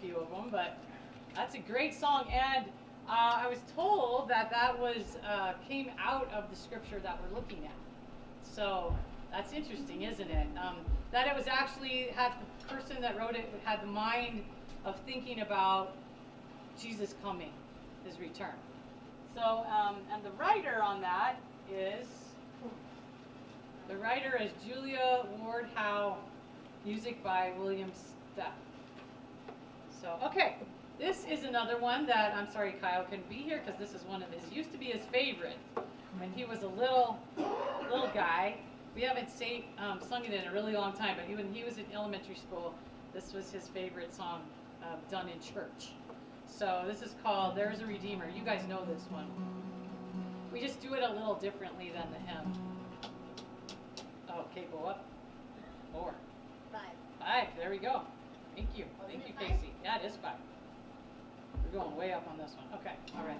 few of them, but that's a great song. And uh, I was told that that was uh, came out of the scripture that we're looking at. So that's interesting, isn't it? Um, that it was actually had the person that wrote it had the mind of thinking about Jesus coming, his return. So, um, and the writer on that is the writer is Julia Ward Howe, music by William Stepp. So, okay, this is another one that I'm sorry Kyle couldn't be here because this is one of his used to be his favorite when he was a little little guy. We haven't um, sung it in a really long time, but when he was in elementary school, this was his favorite song uh, done in church. So this is called "There's a Redeemer." You guys know this one. We just do it a little differently than the hymn. Oh, okay, go up. Four. Five. Five. There we go. Thank you. Thank you. Kasi. Yeah, it is five. We're going way up on this one. Okay. All right.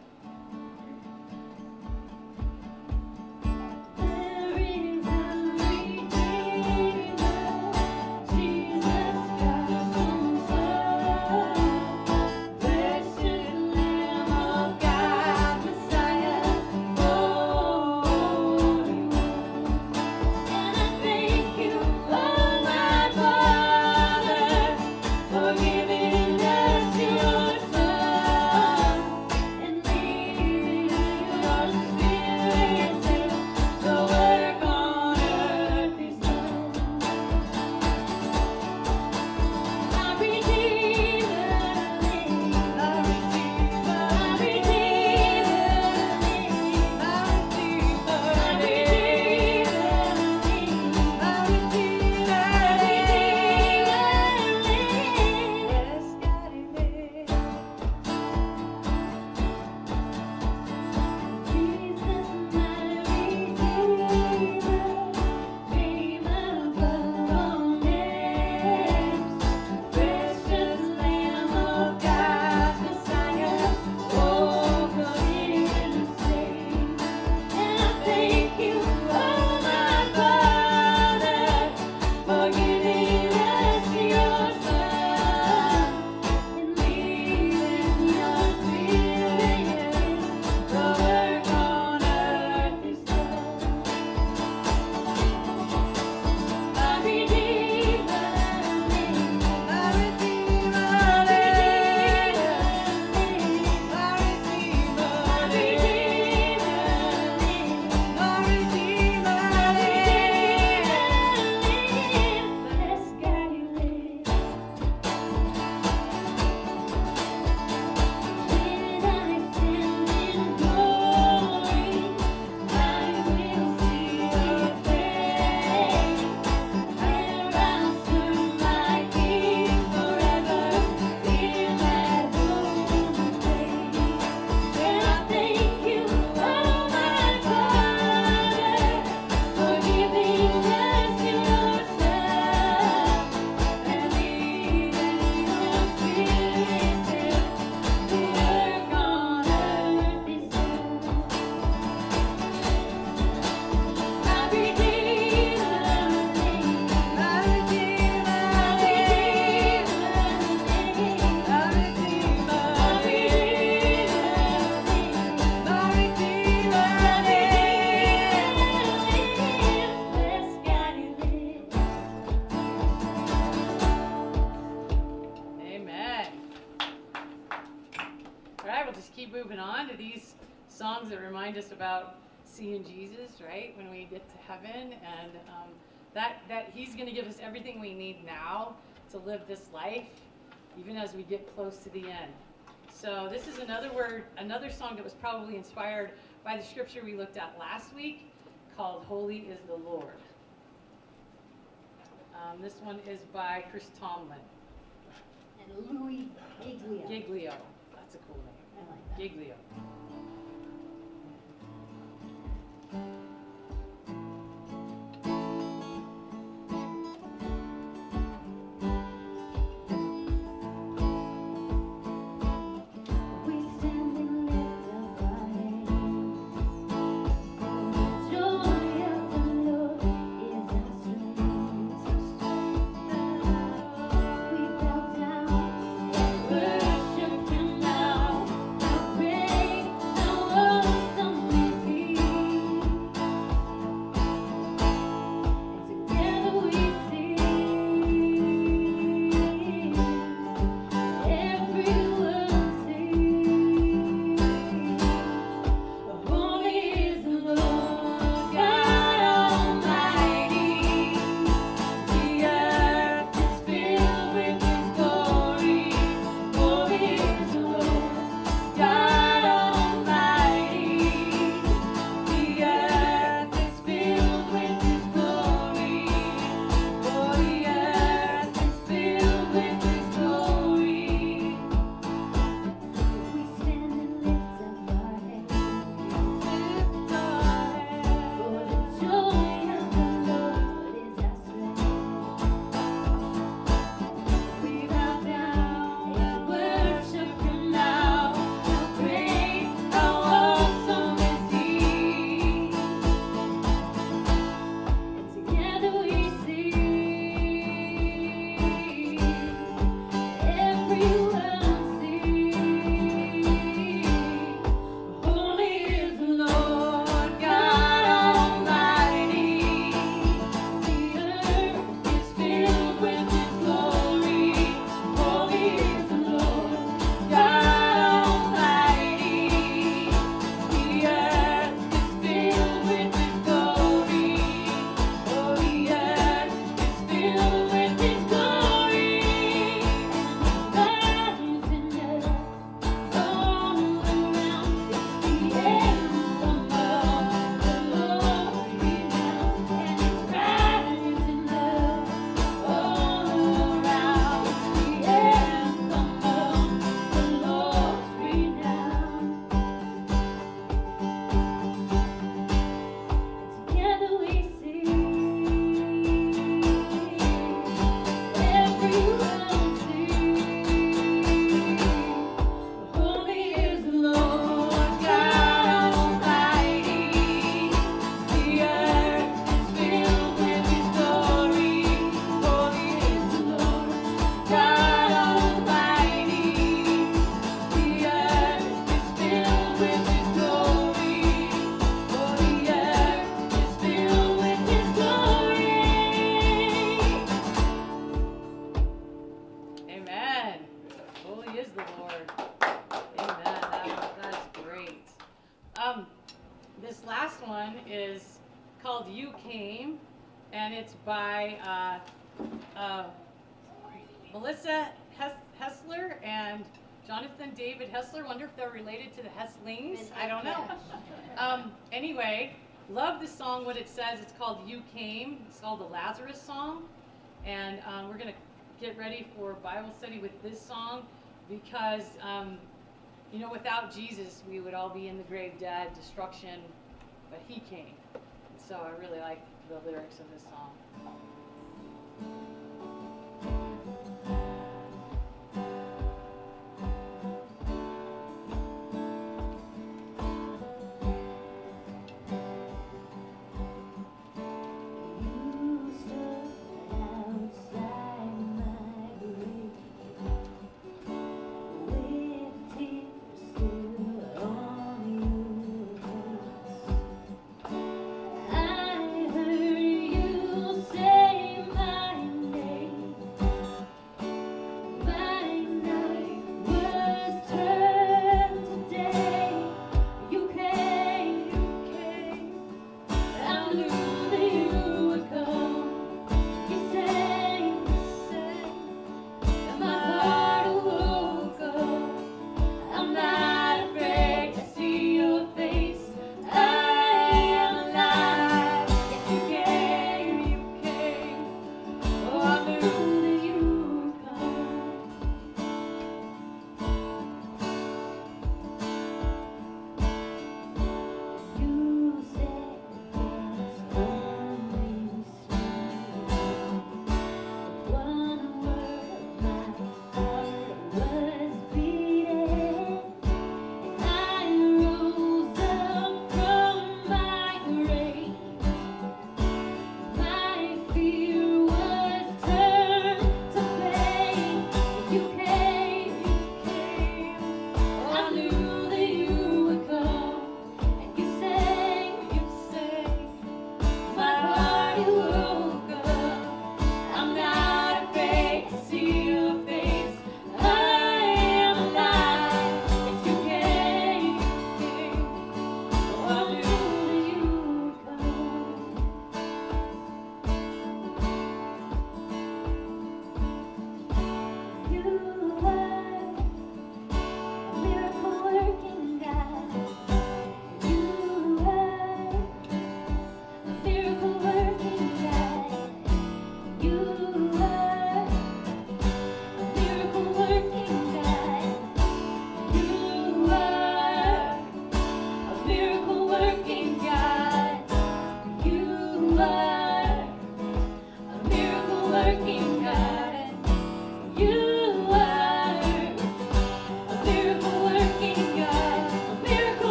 And um, that that He's going to give us everything we need now to live this life, even as we get close to the end. So this is another word, another song that was probably inspired by the scripture we looked at last week, called "Holy is the Lord." Um, this one is by Chris Tomlin. And Louie Giglio. Giglio. That's a cool name. I like that. Giglio. Melissa Hessler and Jonathan David Hessler. Wonder if they're related to the Hesslings. I don't know. Um, anyway, love the song. What it says, it's called "You Came." It's called the Lazarus song, and um, we're gonna get ready for Bible study with this song because um, you know, without Jesus, we would all be in the grave, dead, destruction. But He came. So I really like the lyrics of this song.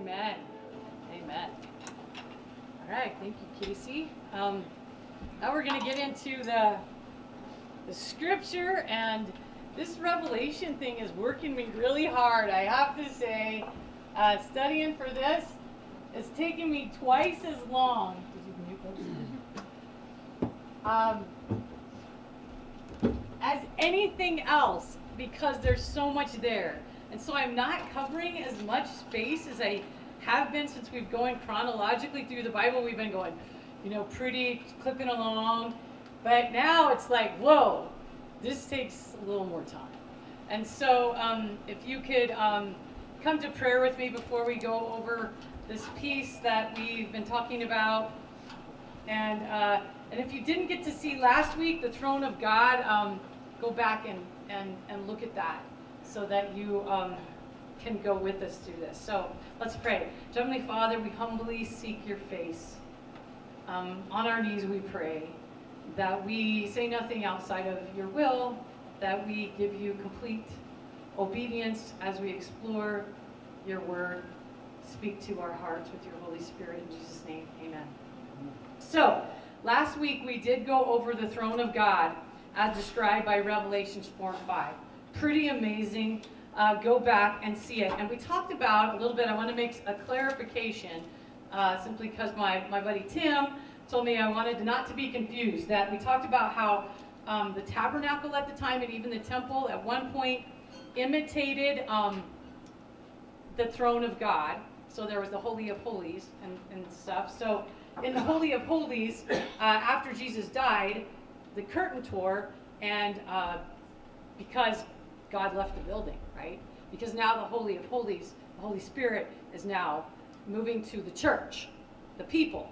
Amen. Amen. All right, thank you, Kasi. Um, now we're going to get into the the scripture, and this revelation thing is working me really hard. I have to say, uh, studying for this is taking me twice as long. Um, as anything else because there's so much there. And so I'm not covering as much space as I have been since we've going chronologically through the Bible. We've been going, you know, pretty clipping along. But now it's like, whoa, this takes a little more time. And so um, if you could um, come to prayer with me before we go over this piece that we've been talking about. And, uh, and if you didn't get to see last week, the throne of God, um, go back and, and, and look at that so that you um, can go with us through this. So let's pray. Heavenly Father, we humbly seek your face. Um, on our knees we pray that we say nothing outside of your will, that we give you complete obedience as we explore your word. speak to our hearts with your Holy Spirit. In Jesus' name, amen. So, last week we did go over the throne of God as described by Revelations 4 and 5. Pretty amazing. Uh, go back and see it. And we talked about a little bit, I want to make a clarification uh, simply because my, my buddy Tim told me I wanted not to be confused, that we talked about how um, the tabernacle at the time and even the temple at one point imitated um, the throne of God. So there was the Holy of Holies and, and stuff. So in the Holy of Holies, uh, after Jesus died, the curtain tore, and uh, because God left the building, right? Because now the Holy of Holies, the Holy Spirit, is now moving to the church, the people.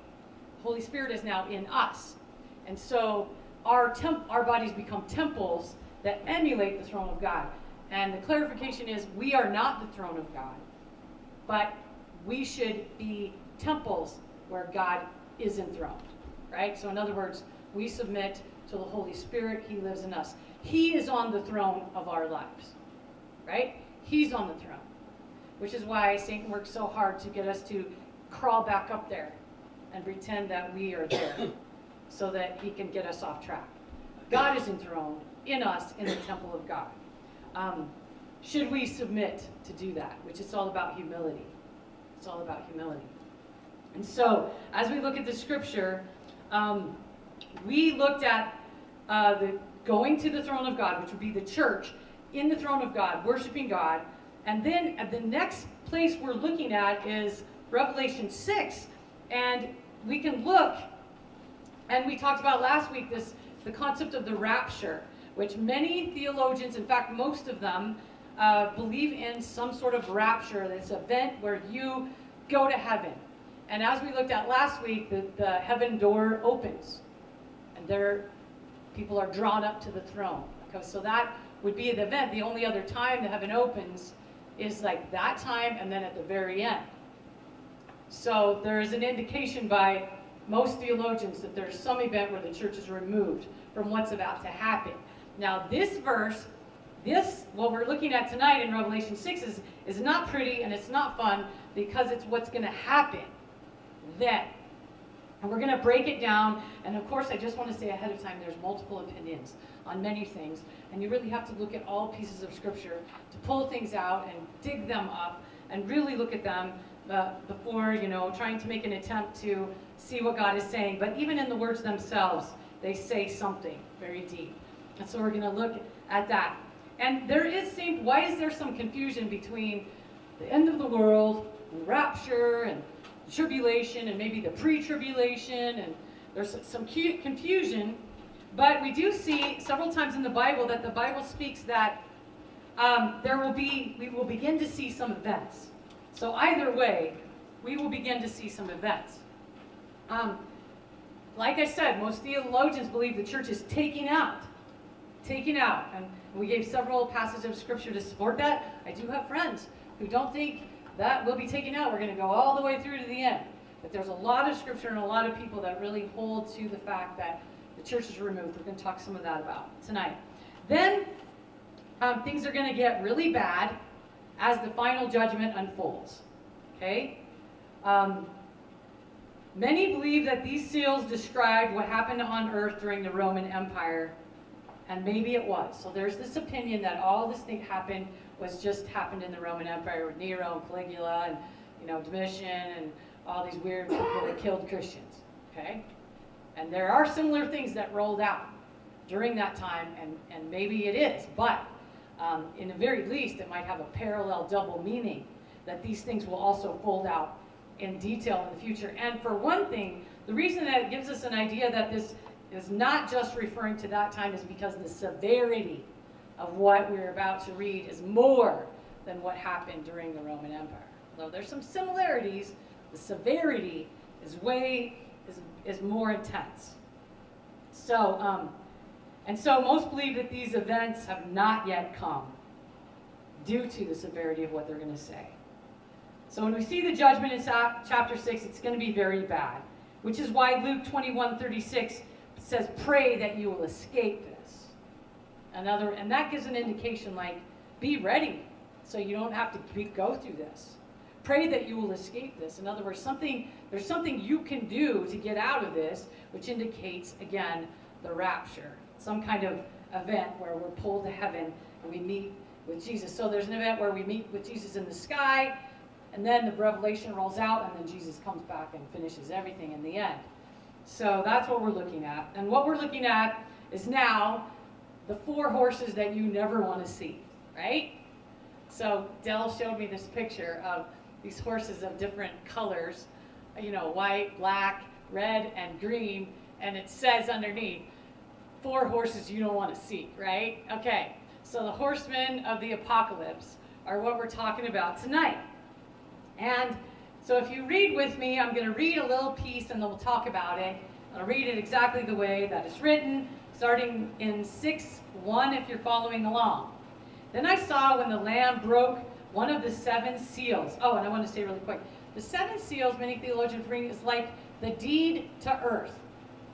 The Holy Spirit is now in us. And so our, temp- our bodies become temples that emulate the throne of God. And the clarification is we are not the throne of God, but we should be temples where God is enthroned, right? So, in other words, we submit to the Holy Spirit, He lives in us. He is on the throne of our lives, right? He's on the throne, which is why Satan works so hard to get us to crawl back up there and pretend that we are there so that he can get us off track. God is enthroned in us in the temple of God. Um, should we submit to do that, which is all about humility? It's all about humility. And so, as we look at the scripture, um, we looked at uh, the going to the throne of God, which would be the church in the throne of God, worshiping God. And then at the next place we're looking at is Revelation 6. And we can look, and we talked about last week this the concept of the rapture, which many theologians, in fact, most of them, uh, believe in some sort of rapture, this event where you go to heaven. And as we looked at last week, the, the heaven door opens, and there people are drawn up to the throne. Okay, so that would be the event. The only other time the heaven opens is like that time and then at the very end. So there is an indication by most theologians that there's some event where the church is removed from what's about to happen. Now this verse, this, what we're looking at tonight in Revelation 6 is, is not pretty and it's not fun because it's what's going to happen then. And we're going to break it down. And of course, I just want to say ahead of time, there's multiple opinions on many things. And you really have to look at all pieces of Scripture to pull things out and dig them up and really look at them uh, before, you know, trying to make an attempt to see what God is saying. But even in the words themselves, they say something very deep. And so we're going to look at that. And there is some, why is there some confusion between the end of the world and rapture and tribulation and maybe the pre-tribulation and there's some confusion. But we do see several times in the bible that the bible speaks that um, there will be we will begin to see some events. So either way we will begin to see some events. Um, like i said most theologians believe the church is taking out taking out. And we gave several passages of scripture to support that. I do have friends who don't think that will be taken out. We're going to go all the way through to the end. But there's a lot of scripture and a lot of people that really hold to the fact that the church is removed. We're going to talk some of that about tonight. Then um, things are going to get really bad as the final judgment unfolds. Okay? Um, many believe that these seals describe what happened on earth during the Roman Empire, and maybe it was. So there's this opinion that all this thing happened was just happened in the Roman Empire with Nero and Caligula and you know Domitian and all these weird people that killed Christians. Okay, and there are similar things that rolled out during that time, and and maybe it is, but um, in the very least, it might have a parallel double meaning that these things will also fold out in detail in the future. And for one thing, the reason that it gives us an idea that this is not just referring to that time is because the severity of what we're about to read is more than what happened during the Roman Empire. Though there's some similarities, the severity is way, is, is more intense. So, um, and so most believe that these events have not yet come due to the severity of what they're going to say. So when we see the judgment in chapter 6, it's going to be very bad, which is why Luke 21, 36 says, pray that you will escape another, and that gives an indication like, be ready so you don't have to go through this. pray that you will escape this. In other words, something there's something you can do to get out of this, which indicates again the rapture, some kind of event where we're pulled to heaven and we meet with Jesus. So there's an event where we meet with Jesus in the sky, and then the revelation rolls out, and then Jesus comes back and finishes everything in the end. So that's what we're looking at. And what we're looking at is now the four horses that you never want to see, right? So Dell showed me this picture of these horses of different colors, you know, white, black, red, and green, and it says underneath, four horses you don't want to see, right? Okay, so the horsemen of the apocalypse are what we're talking about tonight. And so if you read with me, I'm going to read a little piece and then we'll talk about it. I'll read it exactly the way that it's written, starting in 6 1 if you're following along. Then I saw when the Lamb broke one of the seven seals. Oh, and I want to say really quick the seven seals, many theologians bring, is like the deed to earth.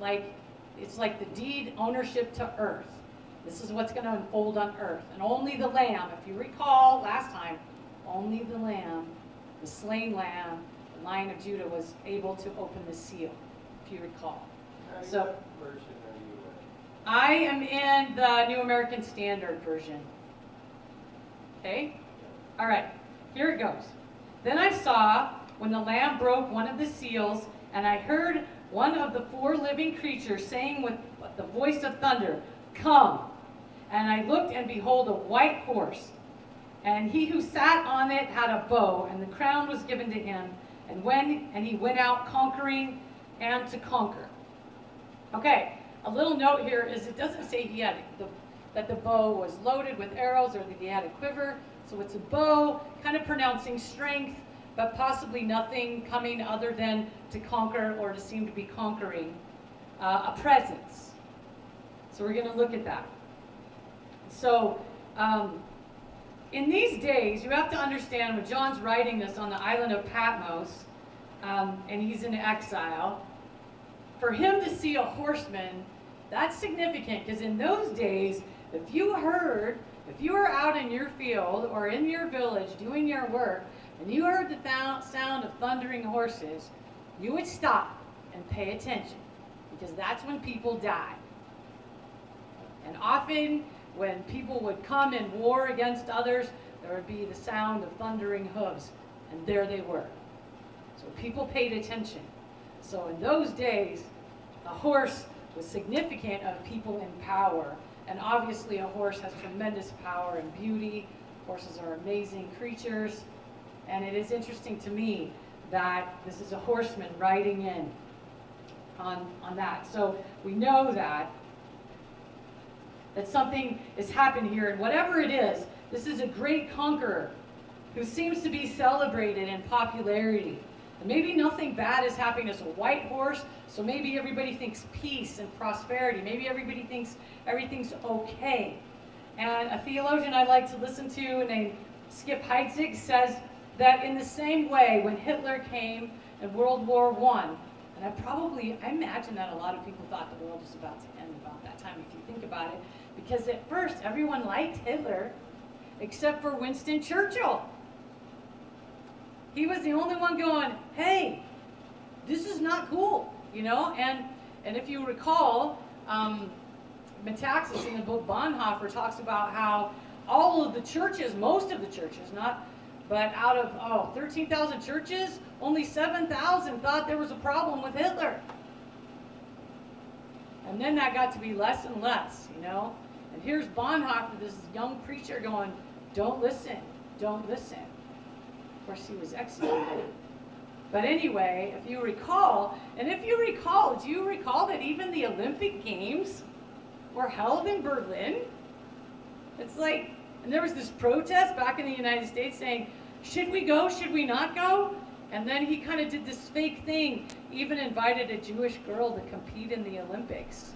Like, it's like the deed ownership to earth. This is what's going to unfold on earth. And only the Lamb, if you recall last time, only the Lamb, the slain Lamb, the Lion of Judah, was able to open the seal, if you recall. So- version are you in? I am in the New American Standard Version. Okay? All right, here it goes. Then I saw when the Lamb broke one of the seals, and I heard one of the four living creatures saying with the voice of thunder, Come! And I looked, and behold, a white horse. And he who sat on it had a bow, and the crown was given to him. And when and he went out conquering and to conquer. Okay, a little note here is it doesn't say he had the, that the bow was loaded with arrows or that he had a quiver. So it's a bow, kind of pronouncing strength, but possibly nothing coming other than to conquer or to seem to be conquering uh, a presence. So we're going to look at that. So um, in these days, you have to understand when John's writing this on the island of Patmos, um, and he's in exile, for him to see a horseman, that's significant because in those days, if you heard, if you were out in your field or in your village doing your work, and you heard the sound of thundering horses, you would stop and pay attention because that's when people die. And often, when people would come in war against others, there would be the sound of thundering hooves, and there they were. So people paid attention. So in those days, a horse was significant of people in power. And obviously, a horse has tremendous power and beauty. Horses are amazing creatures. And it is interesting to me that this is a horseman riding in on, on that. So we know that that something has happened here, and whatever it is, this is a great conqueror who seems to be celebrated in popularity. Maybe nothing bad is happening as a white horse, so maybe everybody thinks peace and prosperity. Maybe everybody thinks everything's okay. And a theologian I like to listen to named Skip Heitzig says that in the same way, when Hitler came in World War One, and I probably, I imagine that a lot of people thought the world was about to end about that time, if you think about it, because at first everyone liked Hitler, except for Winston Churchill. He was the only one going, hey, this is not cool, you know? And, and if you recall, um, Metaxas in the book Bonhoeffer talks about how all of the churches, most of the churches, not, but out of, oh, 13,000 churches, only 7,000 thought there was a problem with Hitler. And then that got to be less and less, you know? And here's Bonhoeffer, this young preacher going, don't listen, don't listen. Of course, he was executed. But anyway, if you recall, and if you recall, do you recall that even the Olympic Games were held in Berlin? It's like, and there was this protest back in the United States saying, should we go, should we not go? And then he kind of did this fake thing, even invited a Jewish girl to compete in the Olympics.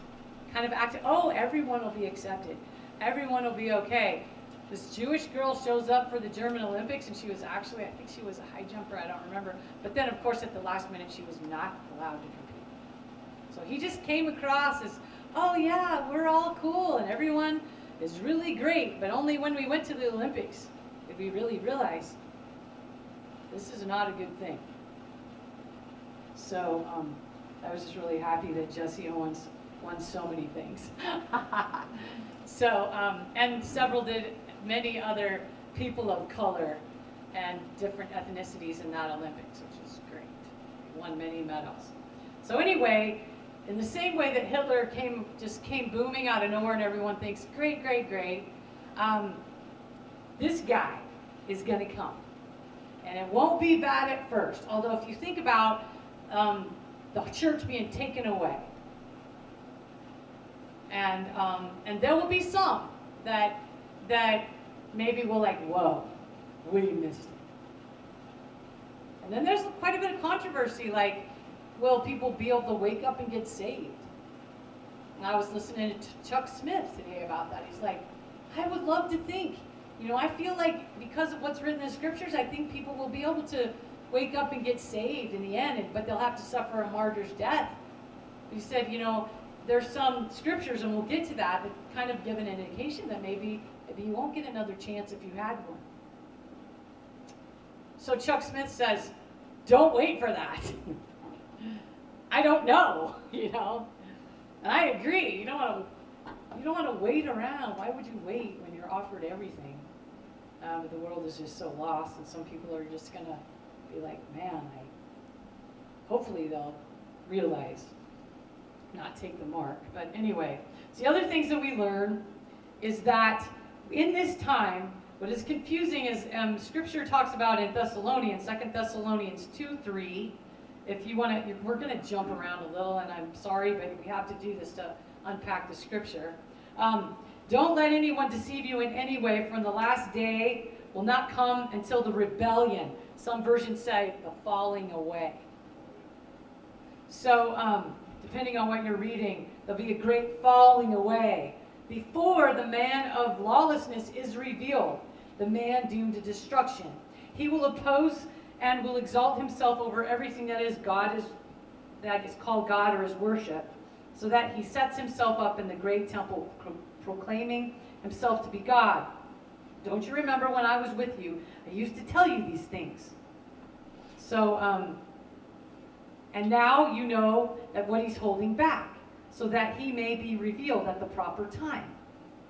Kind of acted, oh, everyone will be accepted. Everyone will be okay. This Jewish girl shows up for the German Olympics, and she was actually, I think she was a high jumper, I don't remember. But then, of course, at the last minute, she was not allowed to compete. So he just came across as, oh yeah, we're all cool, and everyone is really great. But only when we went to the Olympics did we really realize This is not a good thing. So um, I was just really happy that Jesse Owens won so many things. so, um, and several did, many other people of color and different ethnicities in that Olympics, which is great. Won many medals. So anyway, in the same way that Hitler came, just came booming out of nowhere and everyone thinks, great, great, great, um, this guy is going to come. And it won't be bad at first. Although if you think about um, the church being taken away, and um, and there will be some that that maybe will like, whoa, we missed it. And then there's quite a bit of controversy, like, will people be able to wake up and get saved? And I was listening to Chuck Smith today about that. He's like, I would love to think, you know, I feel like because of what's written in the scriptures, I think people will be able to wake up and get saved in the end, but they'll have to suffer a martyr's death. He said, you know, there's some scriptures, and we'll get to that, that kind of give an indication that maybe, maybe you won't get another chance if you had one. So Chuck Smith says, don't wait for that. I don't know, you know. And I agree. You don't want to. You don't want to wait around. Why would you wait when you're offered everything? But the world is just so lost, and some people are just gonna be like, "Man, I." Hopefully, they'll realize, not take the mark. But anyway, so the other things that we learn is that in this time, what is confusing is um, Scripture talks about in Thessalonians, Second Thessalonians two three if you want to, we're going to jump around a little, and I'm sorry, but we have to do this to unpack the scripture. Um, don't let anyone deceive you in any way, for the last day will not come until the rebellion. Some versions say the falling away. So, um, depending on what you're reading, there'll be a great falling away before the man of lawlessness is revealed, the man doomed to destruction. He will oppose and will exalt himself over everything that is God is that is called God or is worship, so that he sets himself up in the great temple, pro proclaiming himself to be God. Don't you remember when I was with you? I used to tell you these things. So, um, and now you know that what he's holding back, so that he may be revealed at the proper time.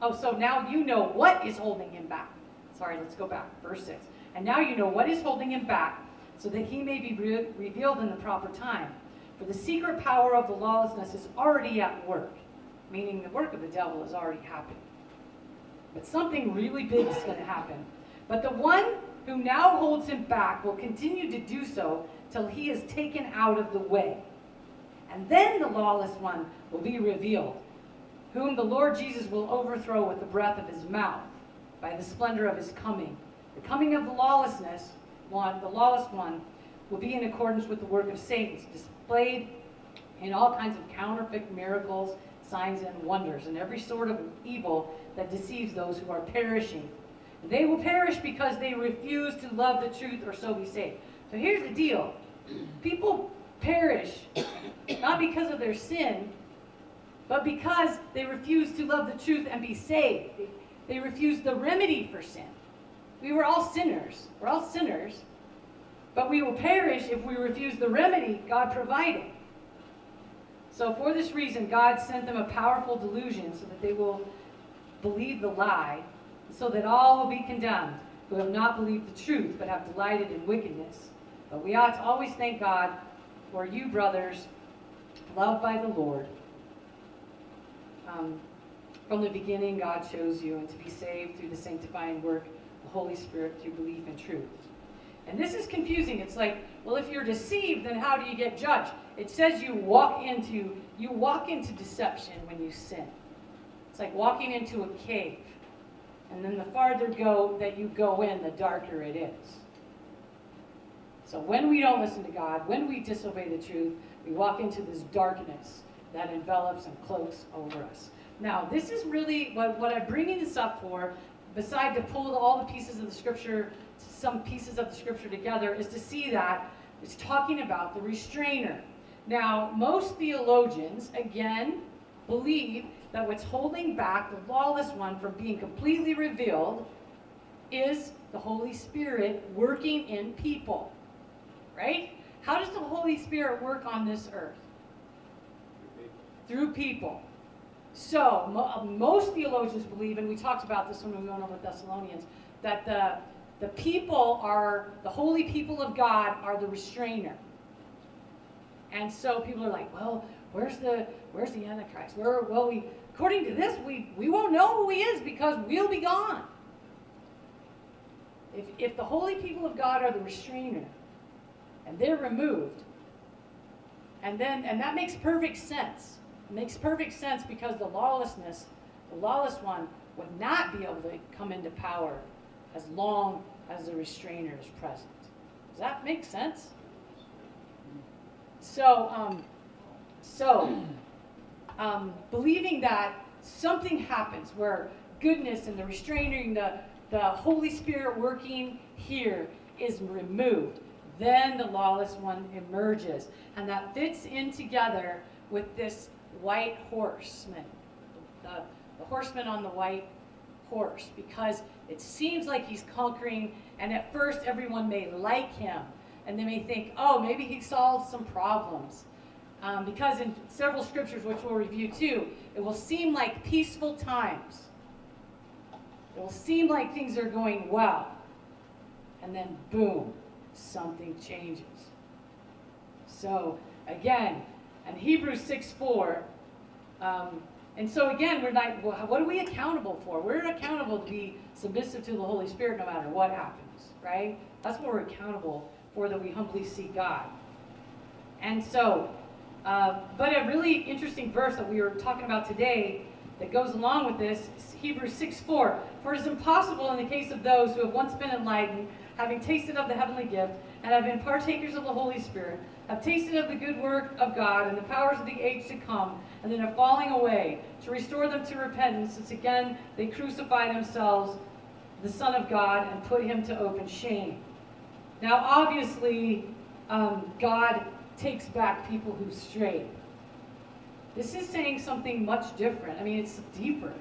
Oh, so now you know what is holding him back. Sorry, let's go back. Verse 6. And now you know what is holding him back, so that he may be re revealed in the proper time. For the secret power of the lawlessness is already at work, meaning the work of the devil has already happened. But something really big is going to happen. But the one who now holds him back will continue to do so till he is taken out of the way. And then the lawless one will be revealed, whom the Lord Jesus will overthrow with the breath of his mouth by the splendor of his coming. The coming of the lawlessness one, the lawless one, will be in accordance with the work of Satan, displayed in all kinds of counterfeit miracles, signs, and wonders, and every sort of evil that deceives those who are perishing. They will perish because they refuse to love the truth or so be saved. So here's the deal. People perish not because of their sin, but because they refuse to love the truth and be saved. They, refuse the remedy for sin. We were all sinners. We're all sinners. But we will perish if we refuse the remedy God provided. So for this reason, God sent them a powerful delusion so that they will believe the lie, so that all will be condemned who have not believed the truth, but have delighted in wickedness. But we ought to always thank God for you, brothers, loved by the Lord. Um, from the beginning, God chose you, and to be saved through the sanctifying work of the Holy Spirit through belief in truth. And this is confusing. It's like, well, if you're deceived, then how do you get judged? It says you walk into you walk into deception when you sin. It's like walking into a cave. And then the farther go that you go in, the darker it is. So when we don't listen to God, when we disobey the truth, we walk into this darkness that envelops and cloaks over us. Now, this is really what, what I'm bringing this up for beside to pull all the pieces of the scripture, some pieces of the scripture together, is to see that it's talking about the restrainer. Now, most theologians, again, believe that what's holding back the lawless one from being completely revealed is the Holy Spirit working in people, right? How does the Holy Spirit work on this earth? Through people. So, mo- uh, most theologians believe, and we talked about this when we went over Thessalonians, that the, the people are, the holy people of God are the restrainer. And so people are like, well, where's the, where's the Antichrist? Where, well, we, according to this, we, we won't know who he is because we'll be gone. If, if the holy people of God are the restrainer, and they're removed, and then, and that makes perfect sense. It makes perfect sense because the lawlessness, the lawless one, would not be able to come into power as long as the restrainer is present. Does that make sense? So, um, so, um, believing that something happens where goodness and the restraining, the, the Holy Spirit working here is removed, then the lawless one emerges. And that fits in together with this white horseman, the, the horseman on the white horse, because it seems like he's conquering, and at first everyone may like him, and they may think, oh, maybe he solved some problems. Um, because in several scriptures, which we'll review too, it will seem like peaceful times. It will seem like things are going well. And then, boom, something changes. So, again, in Hebrews 6 4, um, and so again, we're not, what are we accountable for? We're accountable to be submissive to the Holy Spirit no matter what happens, right? That's what we're accountable for, that we humbly seek God. And so, uh, but a really interesting verse that we were talking about today that goes along with this is Hebrews 6 4. For it is impossible in the case of those who have once been enlightened, having tasted of the heavenly gift, and have been partakers of the Holy Spirit, have tasted of the good work of God and the powers of the age to come, and then are falling away, to restore them to repentance, since again they crucify themselves, the Son of God, and put him to open shame. Now, obviously, um, God takes back people who stray. This is saying something much different. I mean, it's deeper.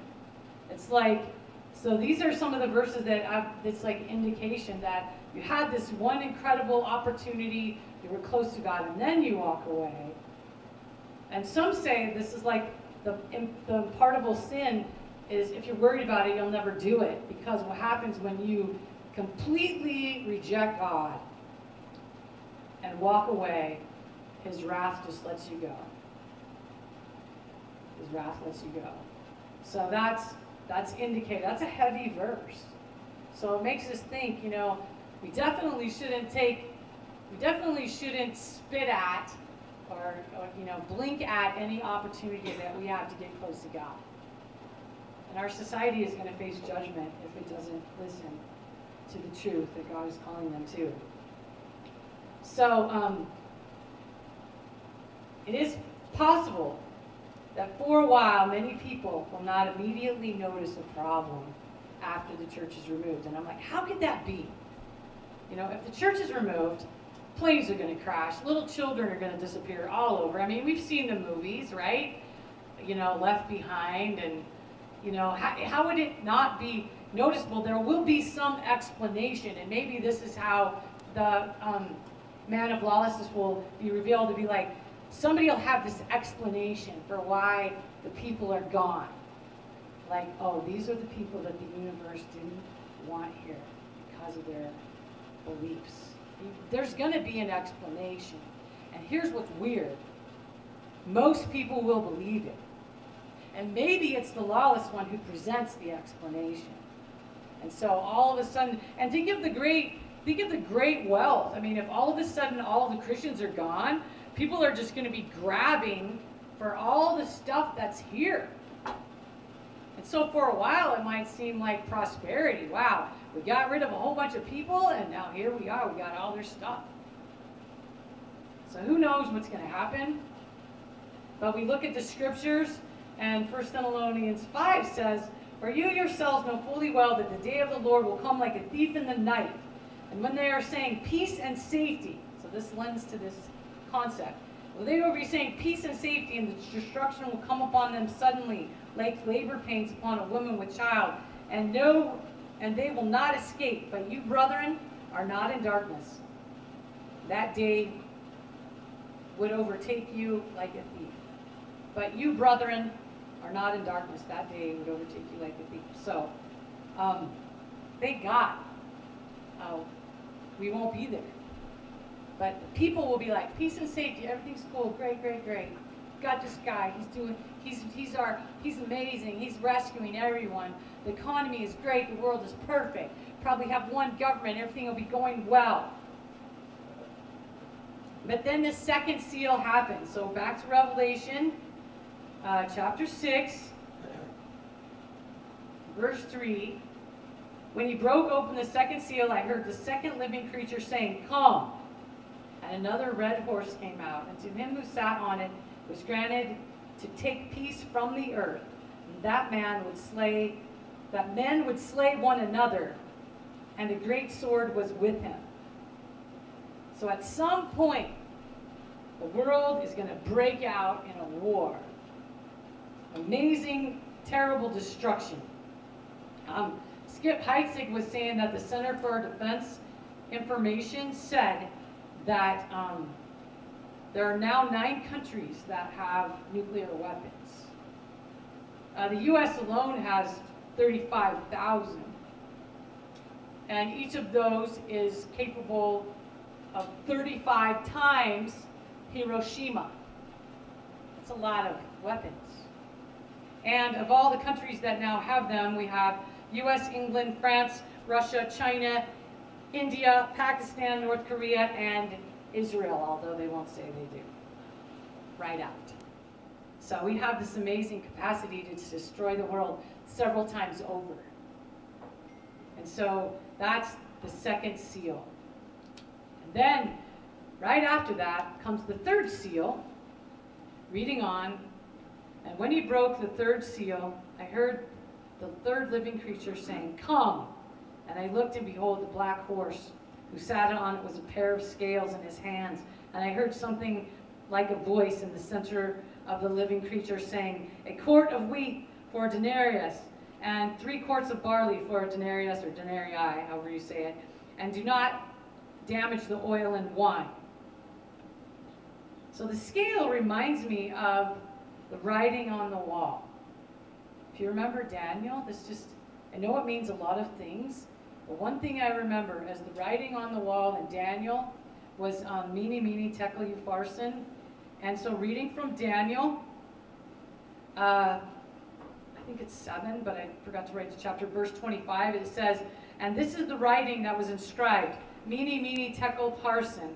It's like, so these are some of the verses that I've, it's like indication that you had this one incredible opportunity, you were close to God, and then you walk away. And some say this is like the, the impartable sin is if you're worried about it, you'll never do it. Because what happens when you completely reject God and walk away, his wrath just lets you go. His wrath lets you go. So that's that's indicated. That's a heavy verse. So it makes us think, you know, we definitely shouldn't take, we definitely shouldn't spit at or, or you know, blink at any opportunity that we have to get close to God. And our society is going to face judgment if it doesn't listen to the truth that God is calling them to. So um, it is possible that for a while many people will not immediately notice a problem after the church is removed. And I'm like, how could that be? You know, if the church is removed, planes are going to crash, little children are going to disappear all over. I mean, we've seen the movies, right? You know, Left Behind, and, you know, how, how would it not be noticeable? There will be some explanation, and maybe this is how the um, man of lawlessness will be revealed to be like, somebody will have this explanation for why the people are gone. Like, oh, these are the people that the universe didn't want here because of their beliefs. There's going to be an explanation. And here's what's weird most people will believe it. And maybe it's the lawless one who presents the explanation. And so all of a sudden, and think of the great, think of the great wealth. I mean, if all of a sudden all of the Christians are gone, people are just going to be grabbing for all the stuff that's here. And so for a while, it might seem like prosperity. Wow, we got rid of a whole bunch of people, and now here we are. We got all their stuff. So who knows what's going to happen? But we look at the scriptures, and 1 Thessalonians 5 says, For you yourselves know fully well that the day of the Lord will come like a thief in the night. And when they are saying peace and safety, so this lends to this concept. They will be saying peace and safety, and the destruction will come upon them suddenly, like labor pains upon a woman with child, and no and they will not escape. But you, brethren, are not in darkness. That day would overtake you like a thief. But you, brethren, are not in darkness. That day would overtake you like a thief. So, um, thank God, uh, we won't be there. But people will be like, peace and safety, everything's cool, great, great, great. Got this guy, he's doing, he's, he's our, he's amazing, he's rescuing everyone. The economy is great, the world is perfect. Probably have one government, everything will be going well. But then the second seal happens. So back to Revelation, uh, chapter 6, verse 3. When he broke open the second seal, I heard the second living creature saying, Come. Another red horse came out, and to him who sat on it was granted to take peace from the earth. And that man would slay, that men would slay one another, and a great sword was with him. So at some point, the world is going to break out in a war. Amazing, terrible destruction. Um, Skip Heitzig was saying that the Center for Defense Information said that um, there are now nine countries that have nuclear weapons. Uh, the U.S. alone has 35,000. And each of those is capable of 35 times Hiroshima. That's a lot of weapons. And of all the countries that now have them, we have US, England, France, Russia, China, India, Pakistan, North Korea, and Israel, although they won't say they do. Right out. So we have this amazing capacity to destroy the world several times over. And so that's the second seal. And then, right after that, comes the third seal, reading on. And when he broke the third seal, I heard the third living creature saying, Come! And I looked, and behold, the black horse who sat on it was a pair of scales in his hands. And I heard something like a voice in the center of the living creature saying, A quart of wheat for a denarius, and three quarts of barley for a denarius, or denarii, however you say it, and do not damage the oil and wine. So the scale reminds me of the writing on the wall. If you remember Daniel, this just, I know it means a lot of things, but one thing I remember as the writing on the wall in Daniel was um, Mene, Mene, Tekel, Upharsin. And so reading from Daniel, uh, I think it's 7, but I forgot to write the chapter, verse 25, it says, And this is the writing that was inscribed, Mene, Mene, Tekel, Parsin.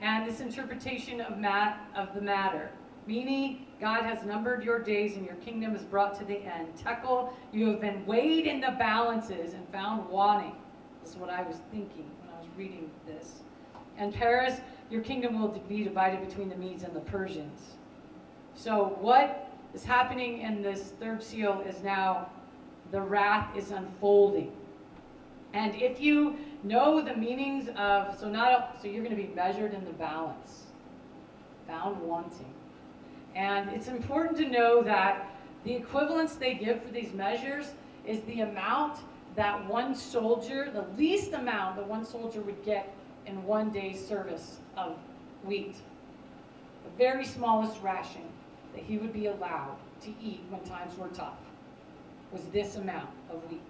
And this interpretation of, mat, of the matter. Mene, God has numbered your days and your kingdom is brought to the end. Tekel, you have been weighed in the balances and found wanting. This is what I was thinking when I was reading this. And Peres, your kingdom will be divided between the Medes and the Persians. So what is happening in this third seal is now the wrath is unfolding. And if you know the meanings of, so not, so you're going to be measured in the balance, found wanting. And it's important to know that the equivalence they give for these measures is the amount that one soldier, the least amount that one soldier would get in one day's service of wheat. The very smallest ration that he would be allowed to eat when times were tough was this amount of wheat.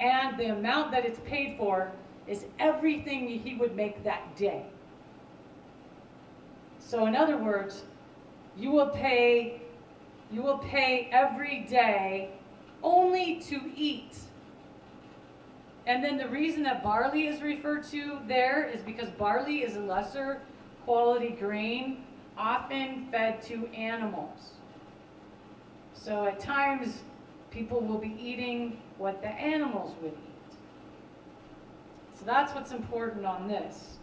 And the amount that it's paid for is everything he would make that day. So in other words, you will pay you will pay every day only to eat. And then the reason that barley is referred to there is because barley is a lesser quality grain, often fed to animals. So at times, people will be eating what the animals would eat. So that's what's important on this.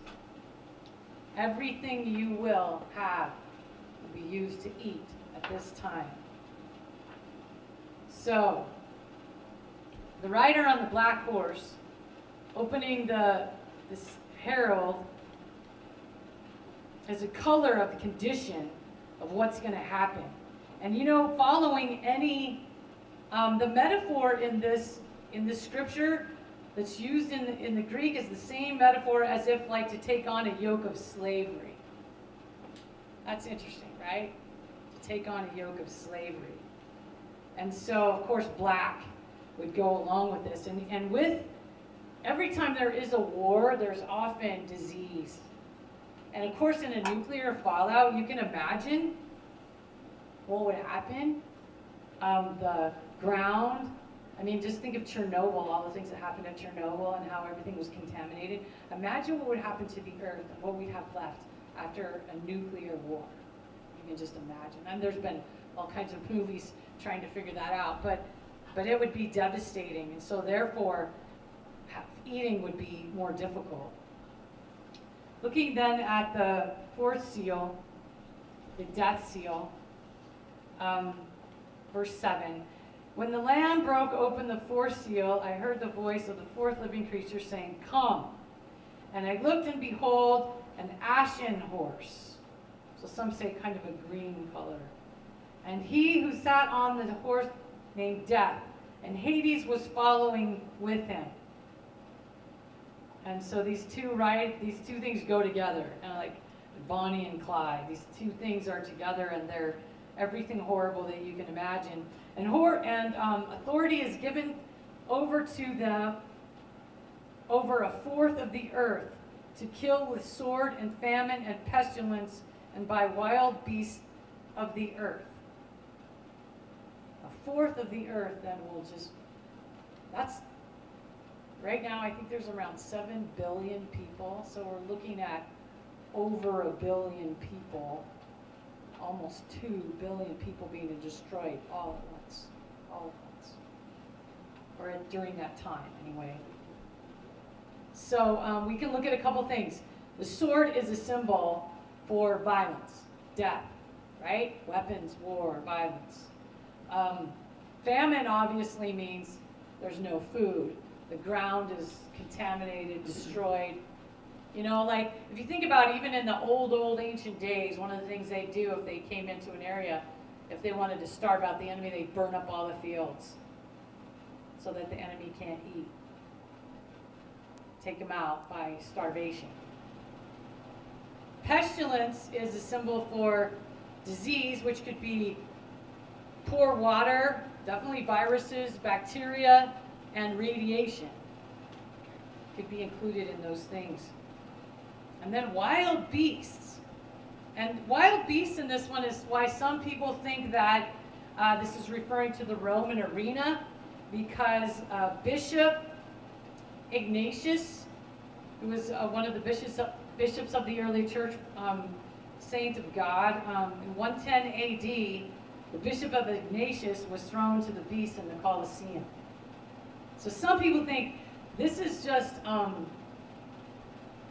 Everything you will have be used to eat at this time. So, the rider on the black horse, opening the this herald, is a color of the condition of what's going to happen. And you know, following any Um, the metaphor in this in this scripture that's used in in the Greek is the same metaphor as if like to take on a yoke of slavery. That's interesting, right? To take on a yoke of slavery. And so, of course, black would go along with this. And, and with every time there is a war, there's often disease. And of course, in a nuclear fallout, you can imagine what would happen. Um, the ground, I mean, just think of Chernobyl, all the things that happened at Chernobyl and how everything was contaminated. Imagine what would happen to the earth and what we'd have left after a nuclear war. You can just imagine. And there's been all kinds of movies trying to figure that out, but but it would be devastating, and so therefore, eating would be more difficult. Looking then at the fourth seal, the death seal, um, verse 7. When the Lamb broke open the fourth seal, I heard the voice of the fourth living creature saying, Come. And I looked, and behold, an ashen horse. So some say kind of a green color. And he who sat on the horse named Death, and Hades was following with him. And so these two, right, these two things go together, of like Bonnie and Clyde. These two things are together, and they're everything horrible that you can imagine. And hor- and um, authority is given over to them over a fourth of the earth to kill with sword and famine and pestilence and by wild beasts of the earth. A fourth of the earth then will just, that's, right now I think there's around 7 billion people, so we're looking at over a billion people, almost 2 billion people being destroyed all at once, all at once. Or at, during that time, anyway. So um, we can look at a couple things. The sword is a symbol for violence, death, right? Weapons, war, violence. Um, famine obviously means there's no food. The ground is contaminated, destroyed. You know, like if you think about even in the old, old ancient days, one of the things they do if they came into an area, if they wanted to starve out the enemy, they'd burn up all the fields so that the enemy can't eat take them out by starvation. Pestilence is a symbol for disease, which could be poor water, definitely viruses, bacteria, and radiation. Could be included in those things. And then wild beasts. And wild beasts in this one is why some people think that uh, this is referring to the Roman arena because uh, Bishop Ignatius, who was uh, one of the bishops bishops of the early church, um, saint of God, um, in 110 AD, the bishop of Ignatius was thrown to the beast in the Colosseum. So some people think this is just um,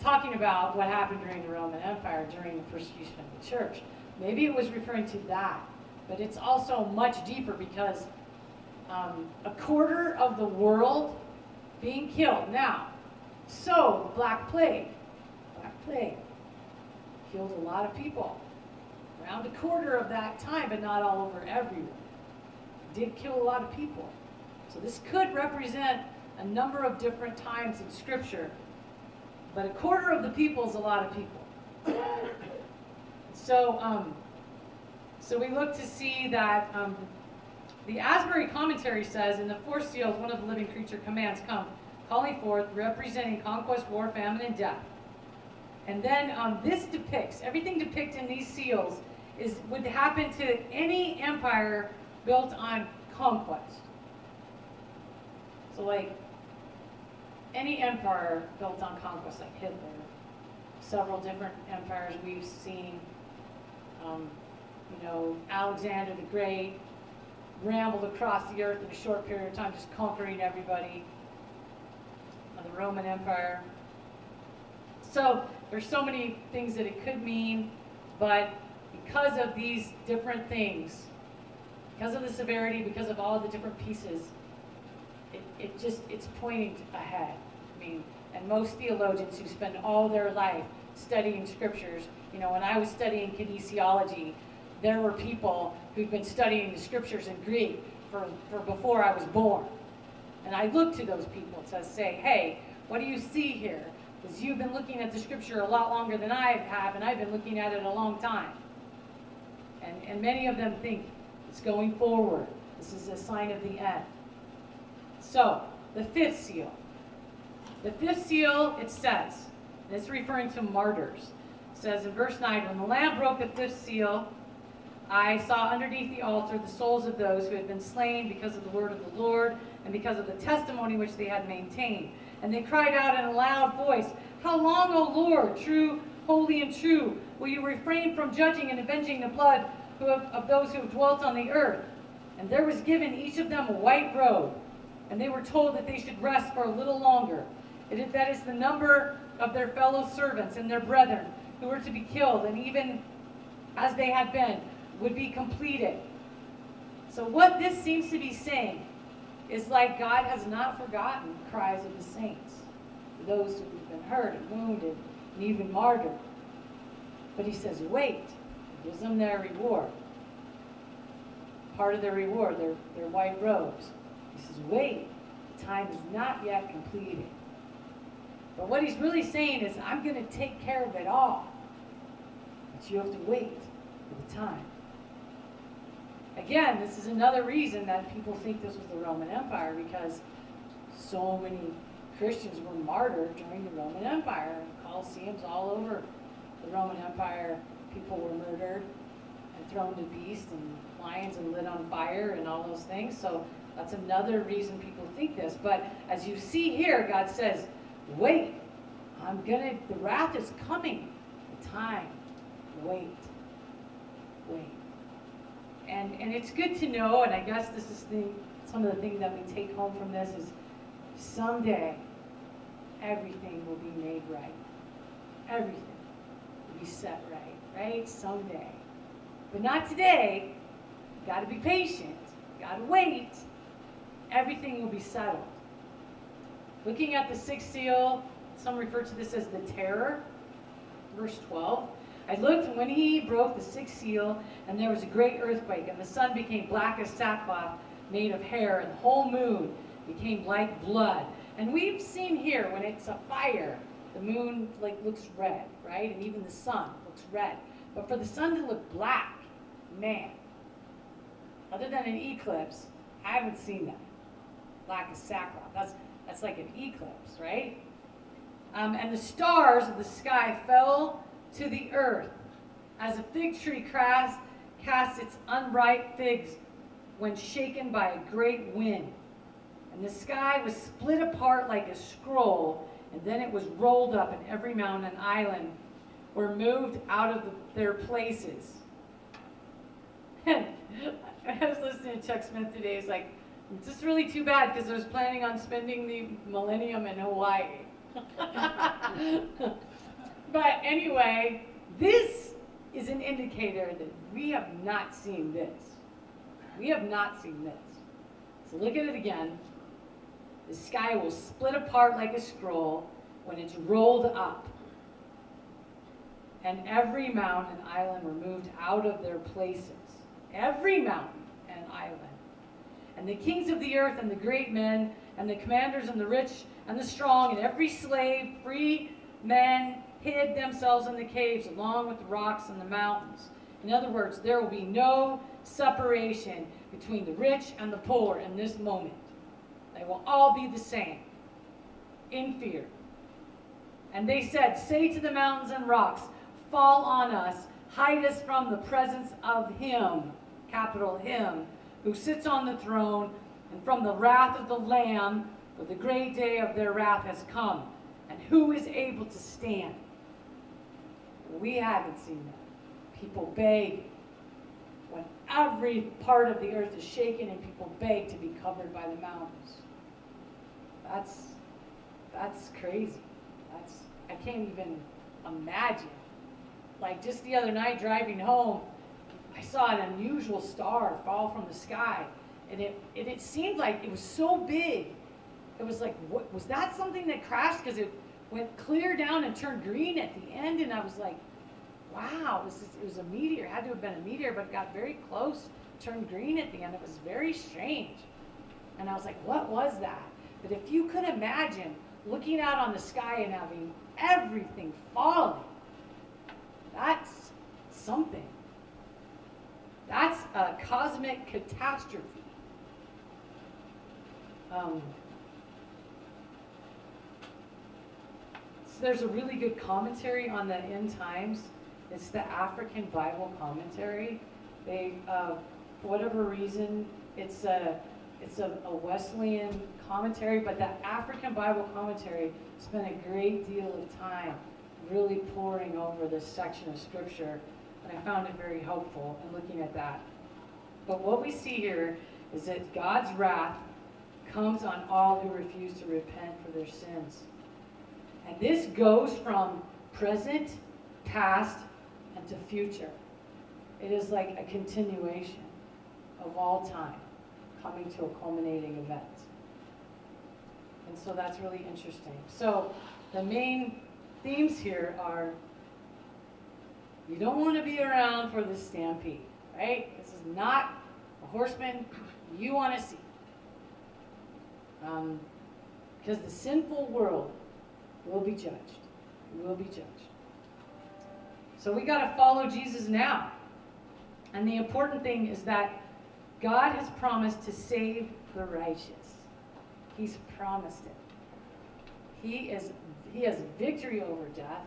talking about what happened during the Roman Empire during the persecution of the church. Maybe it was referring to that, but it's also much deeper because um, a quarter of the world being killed. Now, so the Black Plague, Plague killed a lot of people. Around a quarter of that time, but not all over everywhere. Did kill a lot of people. So this could represent a number of different times in Scripture, but a quarter of the people is a lot of people. So, um, so we look to see that um, the Asbury commentary says, in the fourth seals, one of the living creature commands come, calling forth, representing conquest, war, famine, and death. And then um, this depicts, everything depicted in these seals is would happen to any empire built on conquest. So like any empire built on conquest, like Hitler, several different empires we've seen, um, you know, Alexander the Great, rambled across the earth in a short period of time, just conquering everybody. The Roman Empire. So there's so many things that it could mean, but because of these different things, because of the severity, because of all the different pieces, it, it just it's pointing ahead. I mean, and most theologians who spend all their life studying scriptures, you know, when I was studying kinesiology, there were people who'd been studying the scriptures in Greek for, for before I was born. And I look to those people to say, hey, what do you see here? Because you've been looking at the scripture a lot longer than I have, and I've been looking at it a long time. And, and many of them think it's going forward. This is a sign of the end. So, the fifth seal. The fifth seal, it says, and it's referring to martyrs. It says in verse 9, when the Lamb broke the fifth seal, I saw underneath the altar the souls of those who had been slain because of the word of the Lord and because of the testimony which they had maintained. And they cried out in a loud voice, How long, O Lord, true, holy, and true, will you refrain from judging and avenging the blood of those who have dwelt on the earth? And there was given each of them a white robe, and they were told that they should rest for a little longer. It is, that is the number of their fellow servants and their brethren who were to be killed, and even as they had been, would be completed. So, what this seems to be saying is like God has not forgotten the cries of the saints, those who have been hurt and wounded and even martyred. But He says, wait, He gives them their reward. Part of their reward, their, their white robes. He says, wait, the time is not yet completed. But what he's really saying is, I'm going to take care of it all. But you have to wait for the time. Again, this is another reason that people think this was the Roman Empire because so many Christians were martyred during the Roman Empire. Colosseums all over the Roman Empire, people were murdered and thrown to beasts and lions and lit on fire and all those things. So that's another reason people think this. But as you see here, God says, wait, I'm gonna, the wrath is coming. The time, wait, wait. And, and it's good to know, and I guess this is the, some of the things that we take home from this is someday everything will be made right. Everything will be set right, right? Someday. But not today. You gotta be patient. You gotta wait. Everything will be settled. Looking at the sixth seal, some refer to this as the terror. Verse 12. I looked when he broke the sixth seal, and there was a great earthquake, and the sun became black as sackcloth made of hair, and the whole moon became like blood. And we've seen here when it's a fire, the moon like looks red, right? And even the sun looks red. But for the sun to look black, man, other than an eclipse, I haven't seen that. Black as sackcloth. That's that's like an eclipse, right? Um, and the stars of the sky fell to the earth, as a fig tree casts, casts its unripe figs when shaken by a great wind. And the sky was split apart like a scroll, and then it was rolled up, and every mountain and island were moved out of the, their places. And I was listening to Chuck Smith today. He's like, it's just really too bad because I was planning on spending the millennium in Hawaii. but anyway, this is an indicator that we have not seen this. We have not seen this. So look at it again. The sky will split apart like a scroll when it's rolled up. And every mountain and island were moved out of their places. Every mountain and island. And the kings of the earth and the great men and the commanders and the rich and the strong and every slave, free men, hid themselves in the caves along with the rocks and the mountains. In other words, there will be no separation between the rich and the poor in this moment. They will all be the same in fear. And they said, Say to the mountains and rocks, Fall on us, hide us from the presence of Him, capital Him, who sits on the throne, and from the wrath of the Lamb, for the great day of their wrath has come. And who is able to stand? We haven't seen that. People beg when every part of the earth is shaken and people beg to be covered by the mountains. That's that's crazy. That's I can't even imagine. Like just the other night driving home, I saw an unusual star fall from the sky, and it it, seemed like it was so big. It was like, what was that something that crashed? Because it went clear down and turned green at the end, and I was like, wow, this is, it was a meteor. It had to have been a meteor, but it got very close turned green at the end. It was very strange. And I was like, what was that? But if you could imagine looking out on the sky and having everything falling, that's something. That's a cosmic catastrophe. Um, there's a really good commentary on the end times. It's the African Bible commentary. They, uh, for whatever reason, it's a it's a, a Wesleyan commentary, but that African Bible commentary spent a great deal of time really poring over this section of scripture, and I found it very helpful in looking at that. But what we see here is that God's wrath comes on all who refuse to repent for their sins. And this goes from present, past, and to future. It is like a continuation of all time coming to a culminating event. And so that's really interesting. So the main themes here are you don't want to be around for the stampede, right? This is not a horseman you want to see. Um, because the sinful world will be judged. Will be judged. So we got to follow Jesus now. And the important thing is that God has promised to save the righteous. He's promised it. He is he has victory over death.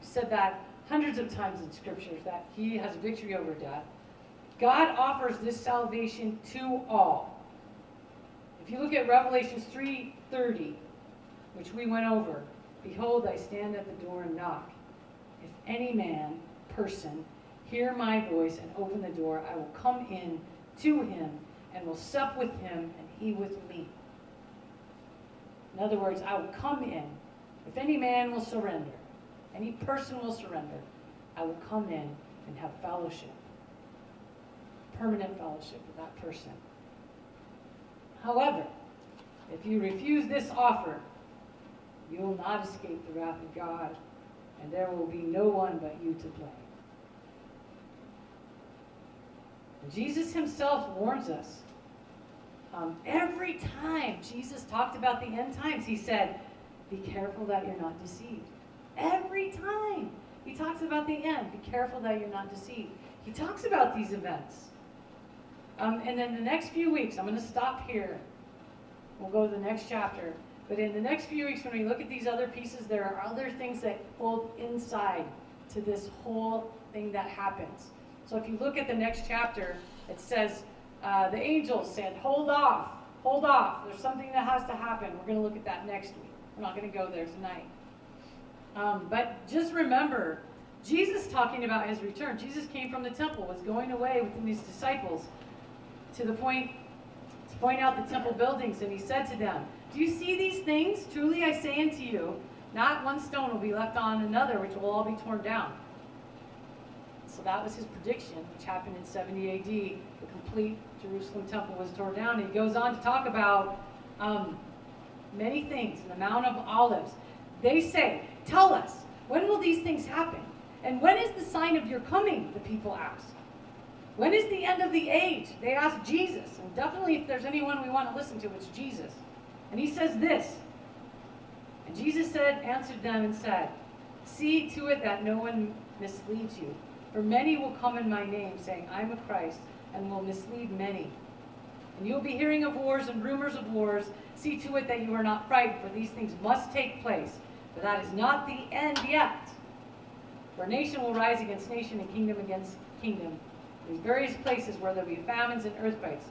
He said that hundreds of times in scriptures that he has victory over death. God offers this salvation to all. If you look at Revelations 3:30, which we went over, behold I stand at the door and knock. If any man, person, hear my voice and open the door, I will come in to him and will sup with him and he with me. In other words, I will come in. If any man will surrender, any person will surrender, I will come in and have fellowship, permanent fellowship with that person. However, if you refuse this offer, you will not escape the wrath of God, and there will be no one but you to blame. Jesus himself warns us. Um, every time Jesus talked about the end times, he said, Be careful that you're not deceived. Every time he talks about the end, be careful that you're not deceived. He talks about these events. Um, and then the next few weeks, I'm going to stop here. We'll go to the next chapter. But in the next few weeks, when we look at these other pieces, there are other things that fold inside to this whole thing that happens. So if you look at the next chapter, it says, uh, the angels said, hold off, hold off. There's something that has to happen. We're going to look at that next week. We're not going to go there tonight. Um, but just remember, Jesus talking about his return. Jesus came from the temple, was going away with his disciples to the point to point out the temple buildings, and he said to them, Do you see these things? Truly I say unto you, not one stone will be left on another, which will all be torn down. So that was his prediction, which happened in 70 AD. The complete Jerusalem temple was torn down. And he goes on to talk about um, many things in the Mount of Olives. They say, Tell us, when will these things happen? And when is the sign of your coming? The people ask. When is the end of the age? They ask Jesus. And definitely, if there's anyone we want to listen to, it's Jesus. And he says this. And Jesus said, answered them and said, See to it that no one misleads you. For many will come in my name, saying, I am a Christ, and will mislead many. And you will be hearing of wars and rumors of wars. See to it that you are not frightened, for these things must take place. But that is not the end yet. For nation will rise against nation, and kingdom against kingdom. In various places where there will be famines and earthquakes.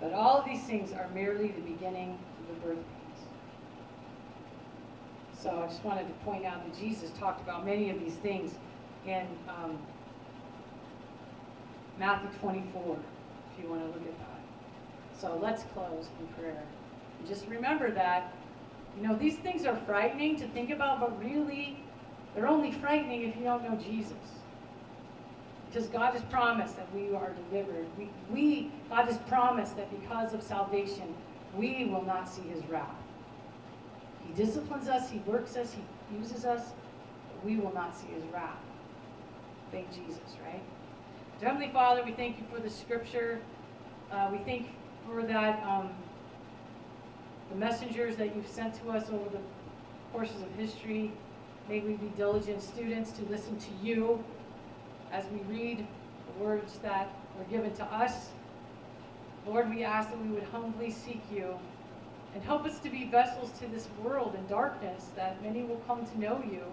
But all of these things are merely the beginning the birth pains. So I just wanted to point out that Jesus talked about many of these things in um, Matthew 24, if you want to look at that. So let's close in prayer. And just remember that, you know, these things are frightening to think about, but really, they're only frightening if you don't know Jesus. Because God has promised that we are delivered. We, we, God has promised that because of salvation, we will not see his wrath. He disciplines us, he works us, he uses us, we will not see his wrath. Thank Jesus, right? Heavenly Father, we thank you for the scripture. Uh, we thank for that, um, the messengers that you've sent to us over the courses of history. May we be diligent students to listen to you as we read the words that were given to us. Lord, we ask that we would humbly seek you and help us to be vessels to this world in darkness, that many will come to know you,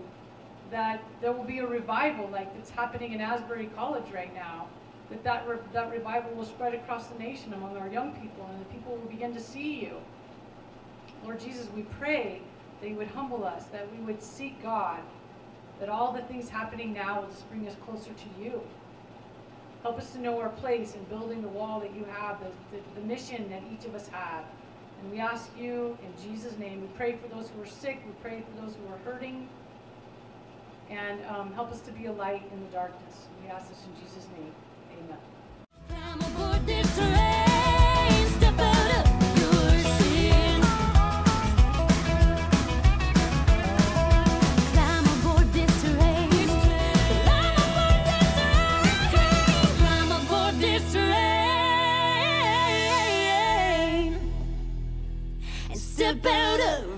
that there will be a revival like that's happening in Asbury College right now, that that, re- that revival will spread across the nation among our young people, and the people will begin to see you. Lord Jesus, we pray that you would humble us, that we would seek God, that all the things happening now will bring us closer to you. Help us to know our place in building the wall that you have, the, the, the mission that each of us have. And we ask you in Jesus' name, we pray for those who are sick, we pray for those who are hurting, and um, help us to be a light in the darkness. We ask this in Jesus' name. Amen. Train,